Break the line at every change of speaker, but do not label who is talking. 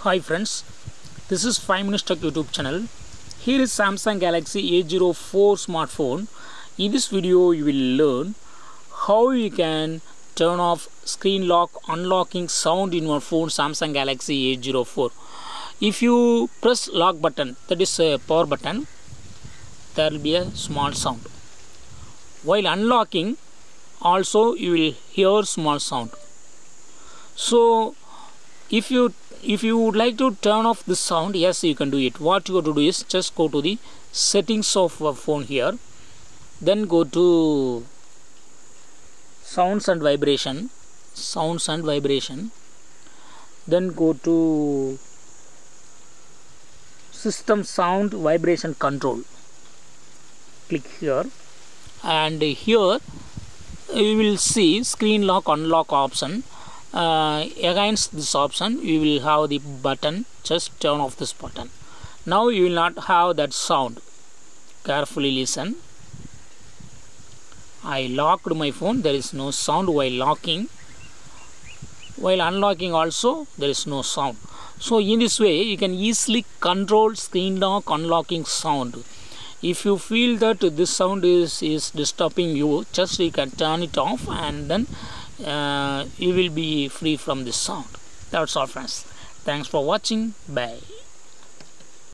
Hi friends, this is 5 Minutes Tech YouTube channel. Here is Samsung Galaxy A04 smartphone. In this video you will learn how you can turn off screen lock unlocking sound in your phone Samsung Galaxy A04. If you press lock button that is a power button there will be a small sound. While unlocking also you will hear small sound. So if you if you would like to turn off the sound yes you can do it. What you have to do is just go to the settings of a phone here then go to sounds and vibration sounds and vibration then go to system sound vibration control. Click here. And here you will see screen lock unlock option uh, against this option you will have the button just turn off this button. Now you will not have that sound. Carefully listen. I locked my phone. There is no sound while locking. While unlocking also there is no sound. So in this way you can easily control screen lock unlocking sound. If you feel that this sound is is disturbing you just you can turn it off and then uh, you will be free from this sound that's all friends. Thanks for watching. Bye